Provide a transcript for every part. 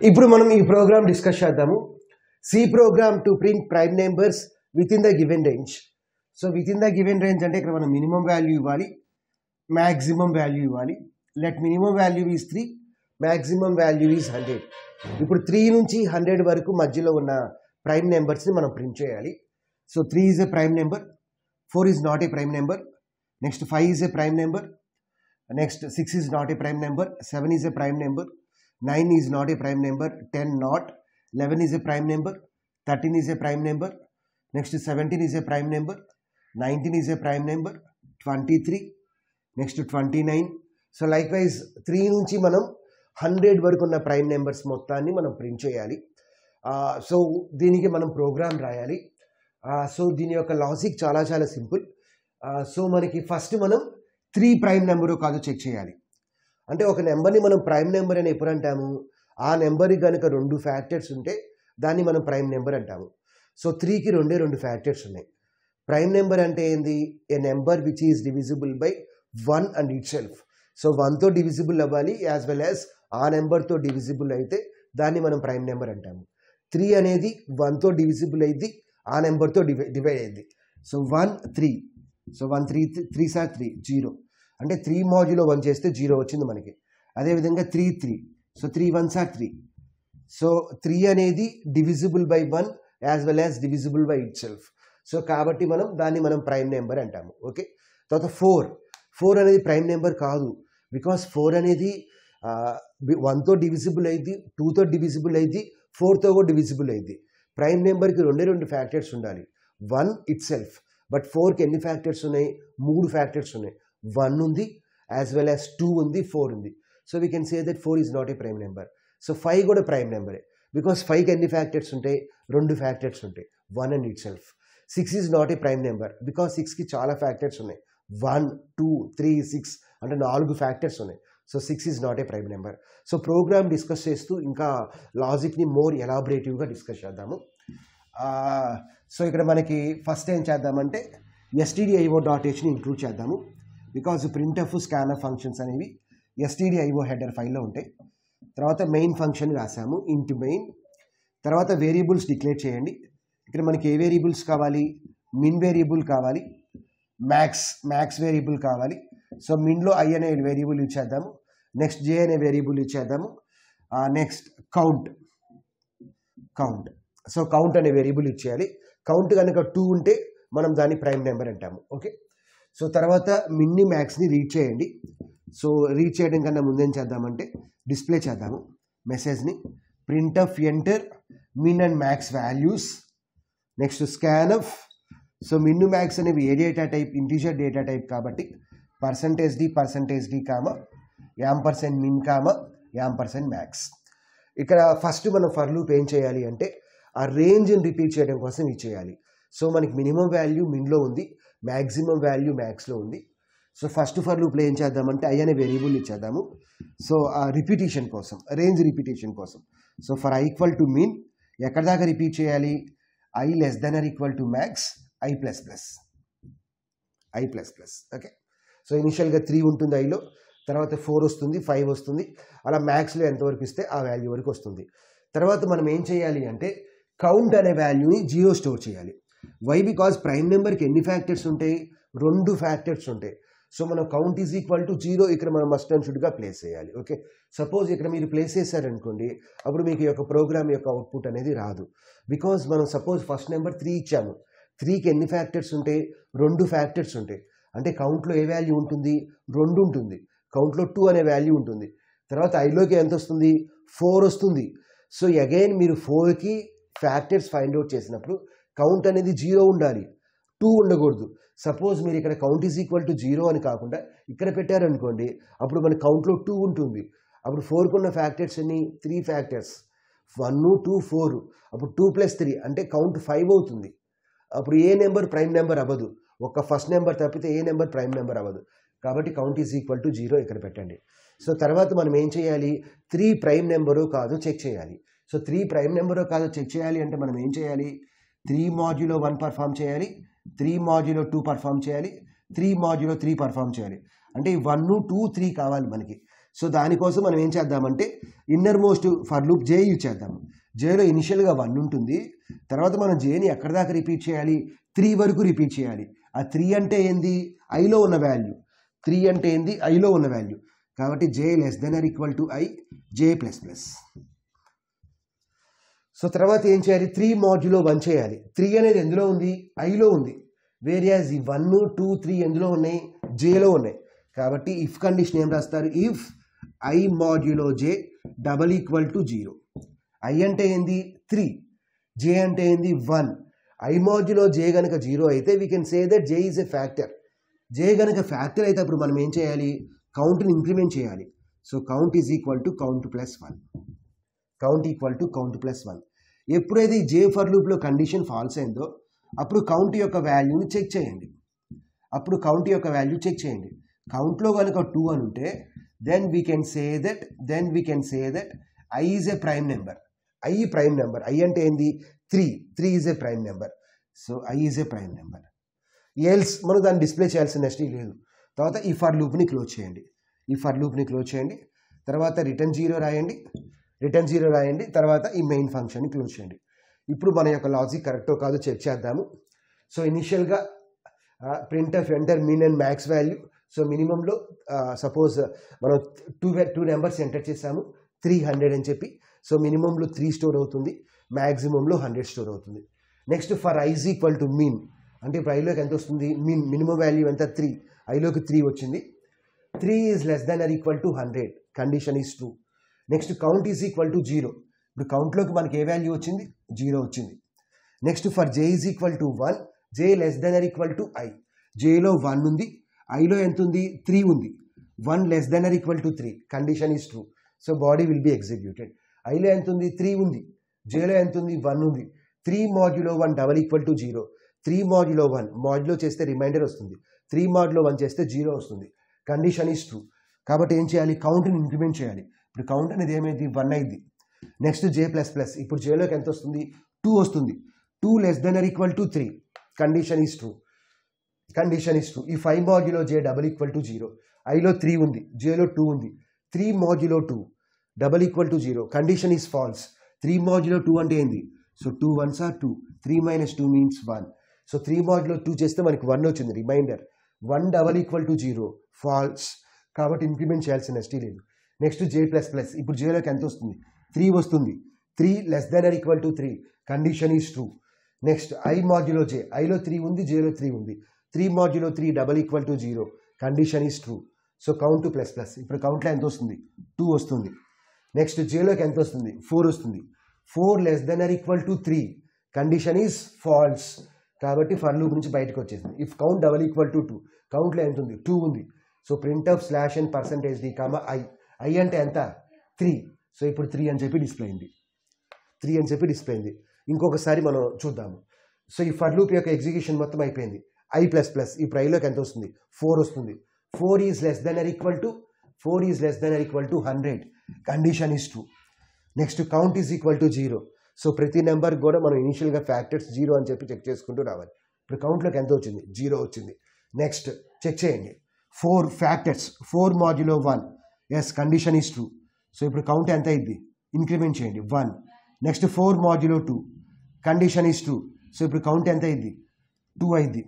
ఇప్పుడు మనం ఈ ప్రోగ్రామ్ డిస్కస్ చేద్దాము. C program to print prime numbers within the given range so within the given range అంటే ఇక్కడ మనం మినిమం వాల్యూ ఇవ్వాలి మ్యాక్సిమం వాల్యూ ఇవ్వాలి. Let minimum value is three maximum value is hundred ఇప్పుడు త్రీ నుంచి hundred వరకు మధ్యలో ఉన్న ప్రైమ్ నెంబర్స్ని మనం ప్రింట్ చేయాలి. So three is a prime number four is not a prime number next five is a prime number next six is not a prime number seven is a prime number nine is not a prime number ten not eleven is a prime number thirteen is a prime number next seventeen is a prime number nineteen is a prime number twenty three next twenty nine so likewise three నుంచి మనం hundred వరకు ఉన్న prime numbers మొత్తాన్ని మనం print చేయాలి. So దీనికి మనం programme రాయాలి. సో దీని యొక్క లాజిక్ చాలా చాలా సింపుల్ సో మనకి ఫస్ట్ మనం త్రీ ప్రైమ్ నెంబరు కాదు చెక్ చేయాలి. అంటే ఒక నెంబర్ని మనం ప్రైమ్ నెంబర్ అని ఎప్పుడు అంటాము? ఆ నెంబర్కి కనుక రెండు ఫ్యాక్టర్స్ ఉంటే దాన్ని మనం ప్రైమ్ నెంబర్ అంటాము. సో త్రీకి రెండే రెండు ఫ్యాక్టర్స్ ఉన్నాయి. ప్రైమ్ నెంబర్ అంటే ఏంది? A number which is divisible by one and itself so వన్తో divisible అవ్వాలి యాజ్ వెల్ యాజ్ ఆ నెంబర్తో డివిజిబుల్ అయితే దాన్ని మనం ప్రైమ్ నెంబర్ అంటాము. త్రీ అనేది వన్తో డివిజిబుల్ అయింది ఆ నెంబర్తో డివై డివైడ్ అయింది. So one three so one three three sir three zero. అంటే త్రీ మాడ్యూలో వన్ చేస్తే జీరో వచ్చింది మనకి. అదేవిధంగా three three so three ones are three so three అనేది divisible by one as well as divisible by itself so కాబట్టి మనం దాన్ని మనం ప్రైమ్ నెంబర్ అంటాము. ఓకే తర్వాత ఫోర్ ఫోర్ అనేది ప్రైమ్ నెంబర్ కాదు. బికాస్ ఫోర్ అనేది వన్తో డివిజిబుల్ అయింది టూతో డివిజిబుల్ అయింది ఫోర్తో కూడా డివిజిబుల్ అయింది. ప్రైమ్ నెంబర్కి రెండే రెండు ఫ్యాక్టర్స్ ఉండాలి. వన్ ఇట్ సెల్ఫ్ బట్ ఫోర్కి ఎన్ని ఫ్యాక్టర్స్ ఉన్నాయి? మూడు ఫ్యాక్టర్స్ ఉన్నాయి. వన్ ఉంది యాజ్ వెల్ యాజ్ టూ ఉంది ఫోర్ ఉంది. So we can say that four is not a prime number so five కూడా ప్రైమ్ నెంబరే బికాస్ ఫైవ్కి ఎన్ని ఫ్యాక్టర్స్ ఉంటాయి? రెండు ఫ్యాక్టర్స్ ఉంటాయి. One and itself six is not a prime number because సిక్స్కి చాలా ఫ్యాక్టర్స్ ఉన్నాయి. వన్ టూ త్రీ సిక్స్ అంటే నాలుగు ఫ్యాక్టర్స్ ఉన్నాయి. So six is not a prime number so program discuss చేస్తూ ఇంకా లాజిక్ని మోర్ ఎలాబరేటివ్గా డిస్కస్ చేద్దాము. సో ఇక్కడ మనకి ఫస్ట్ ఏం చేద్దామంటే S T D I O dot హెచ్ని include చేద్దాము. బికాజ్ ప్రింట్ఎఫ్ స్కానర్ ఫంక్షన్స్ అనేవి S T D I O header ఫైల్లో ఉంటాయి. తర్వాత మెయిన్ ఫంక్షన్ రాసాము ఇంటి మెయిన్ తర్వాత వేరియబుల్స్ డిక్లేర్ చేయండి. ఇక్కడ మనకి ఏ వేరియబుల్స్ కావాలి? మిన్ వేరియబుల్ కావాలి. మ్యాక్స్ మ్యాక్స్ వేరియబుల్ కావాలి. సో మిన్లో ఐ అనే వేరియబుల్ ఇచ్చేద్దాము నెక్స్ట్ జే అనే variable ఇచ్చేద్దాము next count count so count అనే వేరియబుల్ ఇచ్చేయాలి కౌంట్ కనుక టూ ఉంటే మనం దాన్ని ప్రైమ్ నెంబర్ అంటాము. ఓకే సో తర్వాత మిన్ని మ్యాక్స్ని రీడ్ చేయండి. సో రీడ్ చేయడం కన్నా ముందేం చేద్దామంటే డిస్ప్లే చేద్దాము మెసేజ్ని. Printf enter min and max values next scanf. So Minnu max అనేవి ఏ data type? Integer data type కాబట్టి percentage D percentage D comma am percent min comma am percent max. ఇక్కడ first మనం ఫర్ లూప్ ఏం చేయాలి అంటే ఆ రేంజ్ని repeat చేయడం కోసం ఇది చేయాలి. సో మనకి మినిమం వాల్యూ మిన్లో ఉంది. మ్యాక్సిమం వాల్యూ మ్యాక్స్లో ఉంది. సో ఫస్ట్ ఫర్ లూప్లో ఏం చేద్దామంటే ఐ అనే వేరియబుల్ ఇచ్చేద్దాము. సో ఆ రిపీటేషన్ కోసం రేంజ్ రిపీటేషన్ కోసం. So for I equal to min ఎక్కడ దాకా రిపీట్ చేయాలి? I less than or equal to max I plus plus I plus plus okay so ఇనిషియల్గా త్రీ ఉంటుంది ఐలో తర్వాత ఫోర్ వస్తుంది ఫైవ్ వస్తుంది. అలా మ్యాక్స్లో ఎంతవరకు ఇస్తే ఆ వాల్యూ వరకు వస్తుంది. తర్వాత మనం ఏం చేయాలి అంటే కౌంట్ అనే వాల్యూని జీరో స్టోర్ చేయాలి. వై బికాజ్ ప్రైమ్ నెంబర్కి ఎన్ని ఫ్యాక్టర్స్ ఉంటాయి? రెండు ఫ్యాక్టర్స్ ఉంటాయి. సో మనం count is equal to zero ఇక్కడ మనం మస్ట్ అండ్ షుడ్గా ప్లేస్ చేయాలి. ఓకే సపోజ్ ఇక్కడ మీరు ప్లేస్ చేశారనుకోండి అప్పుడు మీకు ఈ యొక్క ప్రోగ్రామ్ యొక్క అవుట్పుట్ అనేది రాదు. బికాజ్ మనం సపోజ్ ఫస్ట్ నెంబర్ త్రీ ఇచ్చాము. త్రీకి ఎన్ని ఫ్యాక్టర్స్ ఉంటాయి? రెండు ఫ్యాక్టర్స్ ఉంటాయి. అంటే కౌంట్లో ఏ వాల్యూ ఉంటుంది? రెండు ఉంటుంది. కౌంట్లో టూ అనే వాల్యూ ఉంటుంది. తర్వాత ఐలోకి ఎంత వస్తుంది? ఫోర్ వస్తుంది. సో అగైన్ మీరు ఫోర్కి ఫ్యాక్టర్స్ ఫైండ్ అవుట్ చేసినప్పుడు కౌంట్ అనేది జీరో ఉండాలి. టూ ఉండకూడదు. సపోజ్ మీరు ఇక్కడ count is equal to zero అని కాకుండా ఇక్కడ పెట్టారనుకోండి అప్పుడు మన కౌంట్లో టూ ఉంటుంది. అప్పుడు ఫోర్కు ఉన్న ఫ్యాక్టర్స్ ఎన్ని? Three factors one two four అప్పుడు టూ ప్లస్ త్రీ అంటే కౌంట్ ఫైవ్ అవుతుంది. అప్పుడు ఏ నెంబర్ ప్రైమ్ నెంబర్ అవ్వదు. ఒక ఫస్ట్ నెంబర్ తప్పితే ఏ నెంబర్ ప్రైమ్ నెంబర్ అవ్వదు. కాబట్టి count is equal to zero ఇక్కడ పెట్టండి. సో తర్వాత మనం ఏం చేయాలి? త్రీ ప్రైమ్ నెంబరు కాదు చెక్ చేయాలి. సో త్రీ ప్రైమ్ నెంబరు కాదు చెక్ చేయాలి అంటే మనం ఏం చేయాలి? త్రీ మాడ్యూలో వన్ పర్ఫామ్ చేయాలి త్రీ మాడ్యూలో టూ పర్ఫామ్ చేయాలి త్రీ మాడ్యూలో త్రీ పర్ఫామ్ చేయాలి. అంటే వన్ టూ త్రీ కావాలి మనకి. సో దానికోసం మనం ఏం చేద్దామంటే inner most for loop J use చేద్దాము జేలో ఇనిషియల్గా వన్ ఉంటుంది. తర్వాత మనం జేని ఎక్కడి దాకా రిపీట్ చేయాలి? త్రీ వరకు రిపీట్ చేయాలి. ఆ త్రీ అంటే ఏంది? ఐలో ఉన్న వాల్యూ. త్రీ అంటే ఏంది? ఐలో ఉన్న వాల్యూ. కాబట్టి J less than or equal to I J plus plus. So తర్వాత ఏం చేయాలి? త్రీ మాడ్యులో వన్ చేయాలి. త్రీ అనేది ఎందులో ఉంది? ఐలో ఉంది. వేరియాజ్ ఈ వన్ టూ త్రీ ఎందులో ఉన్నాయి? జేలో ఉన్నాయి. కాబట్టి ఇఫ్ కండిషన్ ఏం రాస్తారు? If I modulo J double equal to zero I అంటే ఏంది? త్రీ జే అంటే ఏంది? వన్ ఐ మాడ్యులో జే గనక జీరో అయితే we can say that J is a factor J గనక ఫ్యాక్టర్ అయితే అప్పుడు మనం ఏం చేయాలి? కౌంట్ని ఇంక్రిమెంట్ చేయాలి. So count is equal to count plus one count equal to count plus one ఎప్పుడైతే జే ఫర్ లూప్లో కండిషన్ ఫాల్స్ అయిందో అప్పుడు కౌంట్ యొక్క వాల్యూని చెక్ చేయండి. అప్పుడు కౌంట్ యొక్క వాల్యూ చెక్ చేయండి. కౌంట్లో కనుక టూ అని ఉంటే then we can say that then we can say that I is a prime number I prime number I అంటే ఏంది? Three three is a prime number so I is a prime number else మనం దాన్ని display చేయాల్సిన next లేదు. తర్వాత ఈ for లూప్ని close చేయండి. ఈ ఫర్ లూప్ని క్లోజ్ చేయండి. తర్వాత రిటర్న్ జీరో రాయండి. రిటర్న్ జీరో రాయండి తర్వాత ఈ మెయిన్ ఫంక్షన్ని క్లోజ్ చేయండి. ఇప్పుడు మన యొక్క లాజిక్ కరెక్టో కాదో చెక్ చేద్దాము. సో ఇనిషియల్గా printf enter min and max value. So మినిమంలో suppose మనం టూ టూ నెంబర్స్ ఎంటర్ చేసాము త్రీ హండ్రెడ్ అని చెప్పి. సో మినిమంలో త్రీ స్టోర్ అవుతుంది మ్యాక్సిమంలో హండ్రెడ్ స్టోర్ అవుతుంది. Next for I is equal to min. అంటే ఇప్పుడు ఐలోకి ఎంత వస్తుంది? మీన్ మినిమం వాల్యూ ఎంత? త్రీ. ఐలోకి త్రీ వచ్చింది. Three is less than or equal to hundred. Condition is true next count is equal to zero ఇప్పుడు కౌంట్లోకి మనకి ఏ వాల్యూ వచ్చింది? జీరో వచ్చింది. Next for J is equal to one J less than or equal to I జేలో one ఉంది ఐలో ఎంత ఉంది? Three ఉంది. One less than or equal to three condition is true so body will be executed ఐలో ఎంత ఉంది? Three ఉంది. జేలో ఎంత ఉంది? వన్ ఉంది. Three modulo one double equal to zero three modulo one modulo చేస్తే రిమైండర్ వస్తుంది. త్రీ మాడ్యులో వన్ చేస్తే జీరో వస్తుంది. కండిషన్ ఈజ్ ట్రూ కాబట్టి ఏం చేయాలి? కౌంట్ని ఇంప్లిమెంట్ చేయాలి. ఇప్పుడు కౌంట్ అనేది ఏమైంది? వన్ అయింది. నెక్స్ట్ జే ప్లస్ ప్లస్ ఇప్పుడు జేలోకి ఎంత వస్తుంది? టూ వస్తుంది. Two less than or equal to three condition is true condition is true ఈ five modulo J double equal to zero ఐలో three ఉంది. జేలో టూ ఉంది. Three modulo two double equal to zero condition is false three modulo two అంటే ఏంది? So two ones or two three minus two means one so three modulo two చేస్తే మనకి one వచ్చింది. Remainder one double equal to zero false కాబట్టి implement చేయాల్సిన next లేదు next J plus plus ఇప్పుడు జేలోకి ఎంత వస్తుంది త్రీ వస్తుంది. Three less than or equal to three condition is true next I modulo J ఐలో three ఉంది జేలో త్రీ ఉంది. Three modulo three double equal to zero condition is true so count plus plus ఇప్పుడు కౌంట్లో ఎంత వస్తుంది two వస్తుంది. Next జేలోకి ఎంత వస్తుంది ఫోర్ వస్తుంది. Four less than or equal to three condition is false కాబట్టి ఫర్ లూప్ నుంచి బయటకు వచ్చేసింది. If count double equal to two కౌంట్లో ఎంత ఉంది టూ ఉంది. So printf slash and percentage D comma I I అంటే ఎంత? త్రీ. సో ఇప్పుడు త్రీ అని చెప్పి డిస్ప్లే అయింది త్రీ అని చెప్పి డిస్ప్లే అయింది ఇంకొకసారి మనం చూద్దాము. సో ఈ ఫర్ లూప్ యొక్క ఎగ్జిక్యూషన్ మొత్తం అయిపోయింది. ఐ ప్లస్ ప్లస్ ఇప్పుడు ఐలోకి ఎంత వస్తుంది? ఫోర్ వస్తుంది. Four is less than or equal to four is less than or equal to hundred condition is true next count is equal to zero so ప్రతి number కూడా మనం ఇనిషియల్గా ఫ్యాక్టర్స్ జీరో అని చెప్పి చెక్ చేసుకుంటూ రావాలి. ఇప్పుడు కౌంట్లోకి ఎంత వచ్చింది? జీరో వచ్చింది. నెక్స్ట్ చెక్ చేయండి. Four factors four modulo one yes condition is true so ఇప్పుడు కౌంట్ ఎంత అయింది? ఇంక్రిమెంట్ చేయండి. One next four modulo two condition is true so ఇప్పుడు కౌంట్ ఎంత అయింది? టూ అయింది.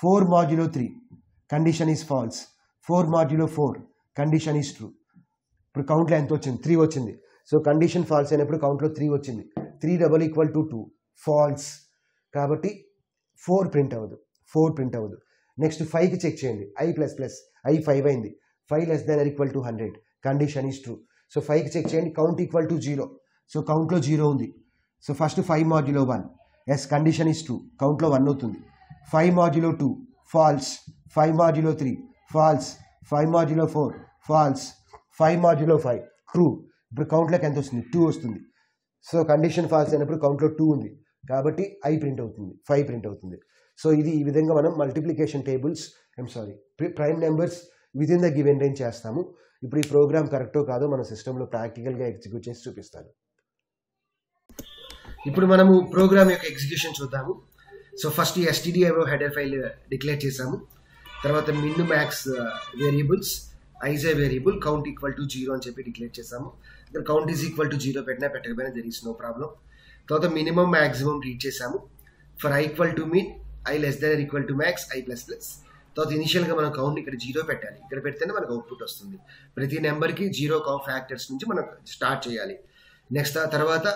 Four modulo three condition is false four modulo four condition is true ఇప్పుడు కౌంట్లో ఎంత వచ్చింది? త్రీ వచ్చింది. సో కండిషన్ ఫాల్స్ అయినప్పుడు కౌంట్లో త్రీ వచ్చింది. Three double equal to two false కాబట్టి ఫోర్ ప్రింట్ అవ్వదు. ఫోర్ ప్రింట్ అవ్వదు. నెక్స్ట్ ఫైవ్కి చెక్ చేయండి. I plus plus I five అయింది. Five less than equal to hundred condition is true so ఫైవ్కి చెక్ చేయండి. Count equal to zero so కౌంట్లో zero ఉంది. So first five modulo one yes condition is true కౌంట్లో one అవుతుంది. Five modulo two false five modulo three false five modulo four false five modulo five true ఇప్పుడు కౌంట్లోకి ఎంత వస్తుంది? Two వస్తుంది. So condition false అయినప్పుడు కౌంట్లో two ఉంది. కాబట్టి I print అవుతుంది. ఫైవ్ ప్రింట్ అవుతుంది. సో ఇది ఈ విధంగా మనం multiplication tables I'm sorry prime numbers within the given range చేస్తాము. ఇప్పుడు ఈ ప్రోగ్రామ్ కరెక్టో కాదో మన సిస్టంలో ప్రాక్టికల్గా ఎగ్జిక్యూట్ చేసి చూపిస్తాను. ఇప్పుడు మనము ప్రోగ్రామ్ యొక్క ఎగ్జిక్యూషన్ చూద్దాము. సో ఫస్ట్ ఈ ఎస్టీడీఐఓ హెడర్ ఫైల్ డిక్లేర్ చేసాము తర్వాత min max variables I is a variable count equal to zero అని చెప్పి డిక్లేర్ చేసాము ఇక్కడ count is equal to zero పెట్టినా పెట్టకపోయినా దెర్ ఈస్ నో ప్రాబ్లం తర్వాత మినిమం మ్యాక్సిమం రీడ్ చేసాము for I equal to min I less than equal to max I plus plus తర్వాత ఇనిషియల్గా మనం కౌంట్ ఇక్కడ జీరో పెట్టాలి. ఇక్కడ పెడితేనే మనకు అవుట్పుట్ వస్తుంది. ప్రతి నెంబర్కి జీరో కౌ ఫ్యాక్టర్స్ నుంచి మనం స్టార్ట్ చేయాలి. నెక్స్ట్ ఆ తర్వాత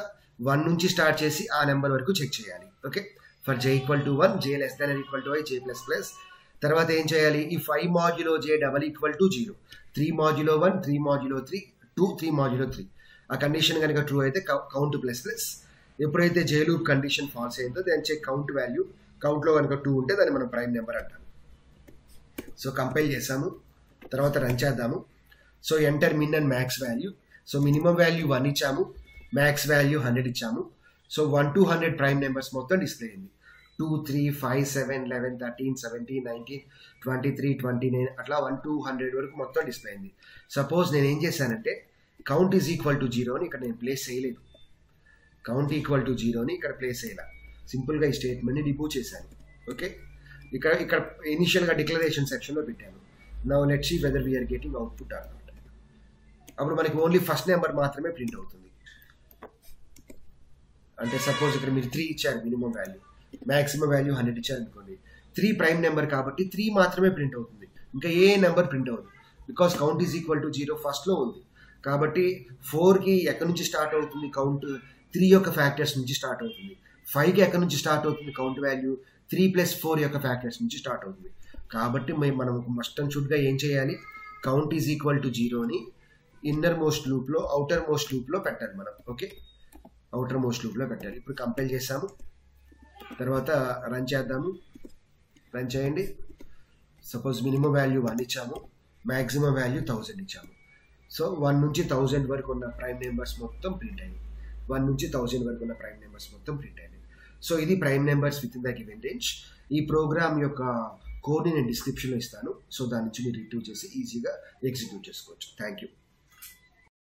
వన్ నుంచి స్టార్ట్ చేసి ఆ నెంబర్ వరకు చెక్ చేయాలి. Okay for J equal to one J less than equal to I J plus plus తర్వాత ఏం చేయాలి? ఈ five modulo J double equal to zero three modulo one three modulo three two three modulo three ఆ condition కనుక true అయితే count plus plus ఎప్పుడైతే J loop condition false అయిందో దాని చెక్ కౌంట్ వాల్యూ కౌంట్లో కనుక టూ ఉంటే దాన్ని మనం ప్రైమ్ నెంబర్ అంటాం. సో కంపైల్ చేసాము తర్వాత రన్ చేద్దాము. So enter min and max value so minimum value one ఇచ్చాము. మ్యాక్స్ వాల్యూ హండ్రెడ్ ఇచ్చాము. So one to hundred prime numbers మొత్తం డిస్ప్లే అయింది. Two three five seven eleven thirteen seventeen nineteen twenty three twenty nine అట్లా one to hundred వరకు మొత్తం display అయింది. Suppose నేను ఏం చేశానంటే కౌంట్ ఈజ్ ఈక్వల్ టు జీరోని ఇక్కడ నేను ప్లేస్ చేయలేదు. కౌంట్ ఈక్వల్ టు జీరోని ఇక్కడ ప్లేస్ చేయాల. సింపుల్గా ఈ స్టేట్మెంట్ని రిమూవ్ చేశాను. ఓకే ఇక్కడ ఇక్కడ ఇనిషియల్గా డిక్లరేషన్ సెక్షన్లో పెట్టాను now let see whether we are getting output అనమాట అప్పుడు మనకి ఓన్లీ ఫస్ట్ నెంబర్ మాత్రమే ప్రింట్ అవుతుంది. అంటే సపోజ్ ఇక్కడ మీరు త్రీ ఇచ్చారు minimum value maximum value hundred ఇచ్చారు అనుకోండి. త్రీ ప్రైమ్ నెంబర్ కాబట్టి త్రీ మాత్రమే ప్రింట్ అవుతుంది. ఇంకా ఏ నెంబర్ ప్రింట్ అవ్వదు. Because count is equal to zero ఫస్ట్లో ఉంది. కాబట్టి ఫోర్కి ఎక్కడి నుంచి స్టార్ట్ అవుతుంది కౌంట్ త్రీ యొక్క ఫ్యాక్టర్స్ నుంచి స్టార్ట్ అవుతుంది. ఫైవ్కి ఎక్కడి నుంచి స్టార్ట్ అవుతుంది count value three plus four యొక్క ఫ్యాక్టర్స్ నుంచి స్టార్ట్ అవుతుంది. కాబట్టి మేము మనం మస్ట్ అండ్ షుడ్గా ఏం చేయాలి? కౌంట్ ఈజ్ ఈక్వల్ టు జీరోని ఇన్నర్ మోస్ట్ లూప్లో అవుటర్ మోస్ట్ లూప్లో పెట్టాలి మనం ఓకే? అవుటర్ మోస్ట్ లూప్లో పెట్టాలి. ఇప్పుడు కంపైల్ చేసాము తర్వాత రన్ చేద్దాము. రన్ చేయండి. సపోజ్ మినిమం వాల్యూ వన్ ఇచ్చాము. మ్యాక్సిమం వాల్యూ థౌజండ్ ఇచ్చాము. సో వన్ నుంచి థౌజండ్ వరకు ఉన్న ప్రైమ్ నెంబర్స్ మొత్తం ప్రింట్ అయింది వన్ నుంచి థౌజండ్ వరకు ఉన్న ప్రైమ్ నెంబర్స్ మొత్తం ప్రింట్ అయింది సో ఇది prime numbers with in the given range ఈ ప్రోగ్రామ్ యొక్క కోడ్ని నేను డిస్క్రిప్షన్లో ఇస్తాను. సో దాని నుంచి మీరు రిట్యూవ్ చేసి ఈజీగా ఎగ్జిక్యూట్ చేసుకోవచ్చు. Thank you